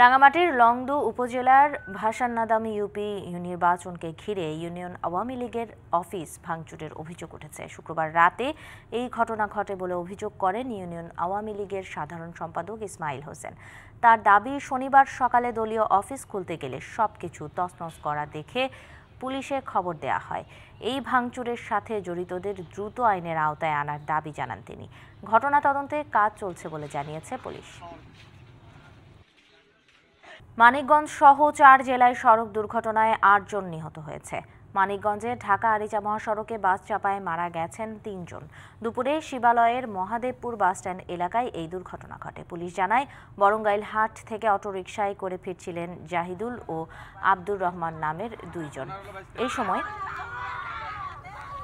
রাঙামাটির লংদু উপজেলার ভাসান্নাদাম ইউপি নির্বাচনকে ঘিরে ইউনিয়ন আওয়ামী লীগের অফিস ভাঙচুরের অভিযোগ উঠেছে। শুক্রবার রাতে এই ঘটনা ঘটে বলে অভিযোগ করেন ইউনিয়ন আওয়ামী লীগের সাধারণ সম্পাদক ইসমাইল হোসেন। তার দাবি, শনিবার সকালে দলীয় অফিস খুলতে গেলে সবকিছু তছনছ করা দেখে পুলিশে খবর দেয়া হয়। এই ভাঙচুরের সাথে জড়িতদের দ্রুত আইনের আওতায় আনার দাবি জানান তিনি। ঘটনা তদন্তে কাজ চলছে বলে জানিয়েছে পুলিশ। মানিকগঞ্জ সহ চার জেলায় সড়ক দুর্ঘটনায় আটজন নিহত হয়েছে। মানিকগঞ্জে ঢাকা আরিচা মহাসড়কে বাস চাপায় মারা গেছেন তিনজন। দুপুরে শিবালয়ের মহাদেবপুর বাসস্ট্যান্ড এলাকায় এই দুর্ঘটনা ঘটে। পুলিশ জানায় বরঙ্গাইল হাট থেকে অটোরিকশায় করে ফিরছিলেন জাহিদুল ও আব্দুর রহমান নামের দুইজন। এই সময়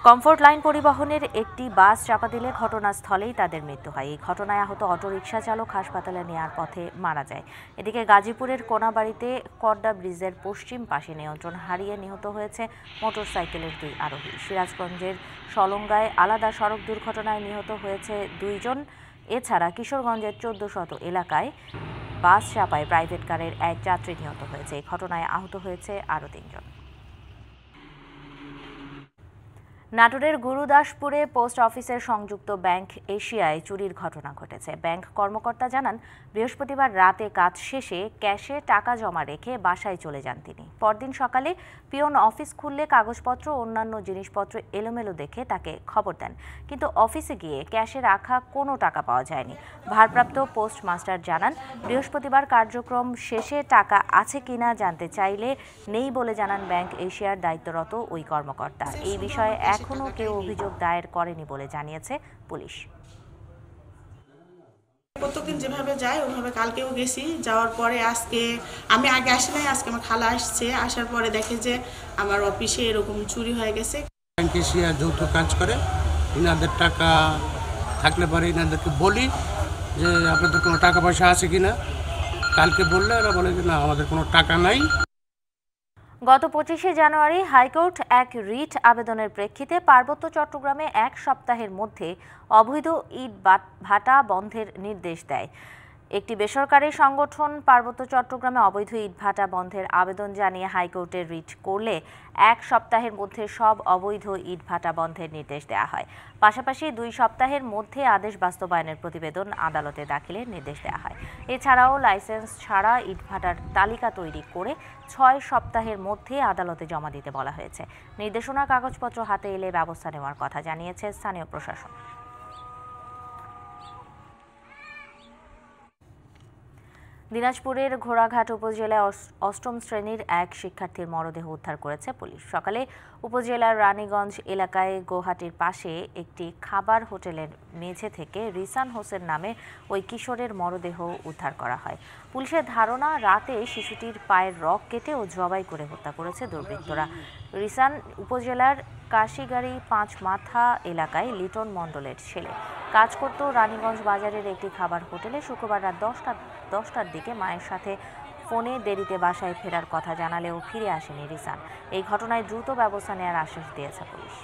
কমফোর্ট লাইন পরিবহনের একটি বাস চাপা দিলে ঘটনাস্থলেই তাদের মৃত্যু হয়। এই ঘটনায় আহত অটোরিকশা চালক হাসপাতালে নেওয়ার পথে মারা যায়। এদিকে গাজীপুরের কোনাবাড়িতে কড্ডা ব্রিজের পশ্চিম পাশে নিয়ন্ত্রণ হারিয়ে নিহত হয়েছে মোটরসাইকেলের দুই আরোহী। সিরাজগঞ্জের সলঙ্গায় আলাদা সড়ক দুর্ঘটনায় নিহত হয়েছে দুইজন। এছাড়া কিশোরগঞ্জের চোদ্দ শত এলাকায় বাস চাপায় প্রাইভেট কারের এক যাত্রী নিহত হয়েছে। এই ঘটনায় আহত হয়েছে আরও তিনজন। নাটোরের গুরুদাসপুরে পোস্ট অফিসের সংযুক্ত ব্যাংক এশিয়ায় চুরির ঘটনা ঘটেছে। ব্যাংক কর্মকর্তা জানান, বৃহস্পতিবার রাতে কাজ শেষে ক্যাশে টাকা জমা রেখে বাসায় চলে যান তিনি। পরদিন সকালে পিয়ন অফিস খুললে কাগজপত্র অন্যান্য জিনিসপত্র এলোমেলো দেখে তাকে খবর দেন। কিন্তু অফিসে গিয়ে ক্যাশে রাখা কোনো টাকা পাওয়া যায়নি। ভারপ্রাপ্ত পোস্ট মাস্টার জানান, বৃহস্পতিবার কার্যক্রম শেষে টাকা আছে কিনা জানতে চাইলে নেই বলে জানান ব্যাংক এশিয়ার দায়িত্বরত ওই কর্মকর্তা। এই বিষয়ে এখনও কেউ অভিযোগ দায়ের করেনি বলে জানিয়েছে পুলিশ। প্রত্যেকদিন যেভাবে যাই ওভাবে কালকেও গেছি। যাওয়ার পরে আজকে আমি আগে আসি নাই আজকে আমার খালা আসছে। আসার পরে দেখে যে আমার অফিসে এরকম চুরি হয়ে গেছে। ব্যাংক এশিয়া যৌথ কাজ করে। ইনাদের টাকা থাকলে পরে ইনাদেরকে বলি যে আপনাদের কোনো টাকা পয়সা আছে কি না কালকে বললে ওরা বলে যে না আমাদের কোনো টাকা নাই। গত পঁচিশে জানুয়ারি হাইকোর্ট এক রিট আবেদনের প্রেক্ষিতে পার্বত্য চট্টগ্রামে এক সপ্তাহের মধ্যে অবৈধ ইট ভাটা বন্ধের নির্দেশ দেয়। একটি বেসরকারি সংগঠন পার্বত্য চট্টগ্রামে অবৈধ ইটভাটা বন্ধের আবেদন জানিয়ে হাইকোর্টে রিট করলে এক সপ্তাহের মধ্যে সব অবৈধ ইটভাটা বন্ধের নির্দেশ দেওয়া হয়। পাশাপাশি দুই সপ্তাহের মধ্যে আদেশ বাস্তবায়নের প্রতিবেদন আদালতে দাখিলের নির্দেশ দেওয়া হয়। এছাড়াও লাইসেন্স ছাড়া ইটভাটার তালিকা তৈরি করে ছয় সপ্তাহের মধ্যে আদালতে জমা দিতে বলা হয়েছে। নির্দেশনা কাগজপত্র হাতে এলে ব্যবস্থা নেওয়ার কথা জানিয়েছে স্থানীয় প্রশাসন। দিনাজপুরের ঘোড়াঘাট উপজেলায় অষ্টম শ্রেণির এক শিক্ষার্থীর মরদেহ উদ্ধার করেছে পুলিশ। সকালে উপজেলার রানীগঞ্জ এলাকায় গুয়াহাটির পাশে একটি খাবার হোটেলের মেঝে থেকে রিসান হোসেন নামে ওই কিশোরের মরদেহ উদ্ধার করা হয়। পুলিশের ধারণা, রাতে শিশুটির পায়ের রক কেটে ও জবাই করে হত্যা করেছে দুর্বৃত্তরা। রিসান উপজেলার কাশিগাড়ি পাঁচ মাথা এলাকায় লিটন মণ্ডলের ছেলে। কাজ করত রানীগঞ্জ বাজারের একটি খাবার হোটেলে। শুক্রবার রাত দশটা, দশটার দিকে মায়ের সাথে ফোনে দেরিতে বাসায় ফেরার কথা জানালেও ফিরে আসেনি রিসান। এই ঘটনায় দ্রুত ব্যবস্থা নেওয়ার আশ্বাস দিয়েছে পুলিশ।